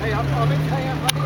Hey, I'm, I'm in town.